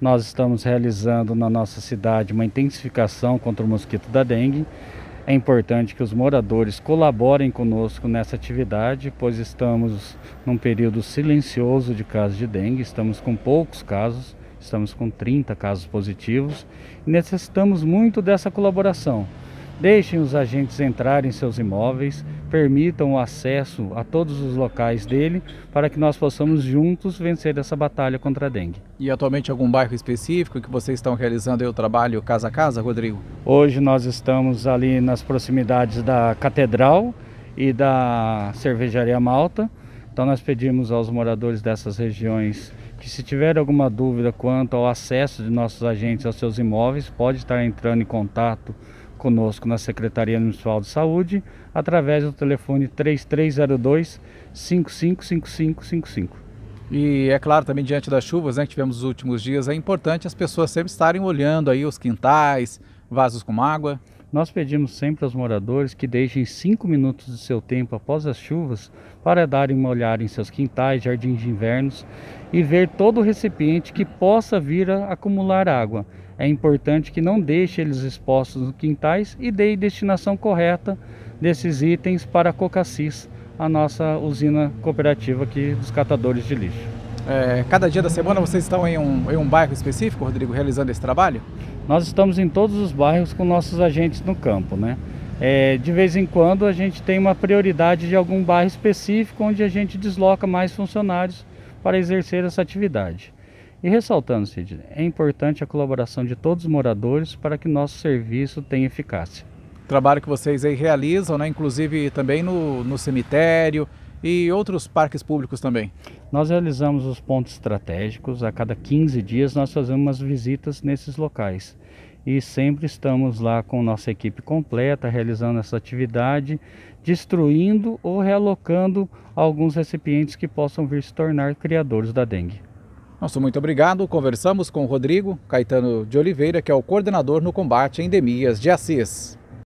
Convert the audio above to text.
Nós estamos realizando na nossa cidade uma intensificação contra o mosquito da dengue. É importante que os moradores colaborem conosco nessa atividade, pois estamos num período silencioso de casos de dengue, estamos com poucos casos, estamos com 30 casos positivos e necessitamos muito dessa colaboração. Deixem os agentes entrarem em seus imóveis, permitam o acesso a todos os locais dele para que nós possamos juntos vencer essa batalha contra a dengue. E atualmente algum bairro específico que vocês estão realizando o trabalho casa a casa, Rodrigo? Hoje nós estamos ali nas proximidades da Catedral e da Cervejaria Malta. Então nós pedimos aos moradores dessas regiões que se tiver alguma dúvida quanto ao acesso de nossos agentes aos seus imóveis, pode estar entrando em contato conosco na Secretaria Municipal de Saúde através do telefone 3302 555555. E é claro, também diante das chuvas né, que tivemos nos últimos dias, é importante as pessoas sempre estarem olhando aí os quintais, vasos com água. Nós pedimos sempre aos moradores que deixem cinco minutos do seu tempo após as chuvas para darem uma olhada em seus quintais, jardins de invernos e ver todo o recipiente que possa vir a acumular água é importante que não deixe eles expostos nos quintais e dê destinação correta desses itens para a Cocacis, a nossa usina cooperativa aqui dos catadores de lixo. É, cada dia da semana vocês estão em um, em um bairro específico, Rodrigo, realizando esse trabalho? Nós estamos em todos os bairros com nossos agentes no campo, né? É, de vez em quando a gente tem uma prioridade de algum bairro específico onde a gente desloca mais funcionários para exercer essa atividade. E ressaltando, Cid, é importante a colaboração de todos os moradores para que nosso serviço tenha eficácia. Trabalho que vocês aí realizam, né? inclusive também no, no cemitério e outros parques públicos também. Nós realizamos os pontos estratégicos, a cada 15 dias nós fazemos umas visitas nesses locais. E sempre estamos lá com nossa equipe completa, realizando essa atividade, destruindo ou realocando alguns recipientes que possam vir se tornar criadores da dengue. Nosso muito obrigado. Conversamos com o Rodrigo Caetano de Oliveira, que é o coordenador no combate a endemias de Assis.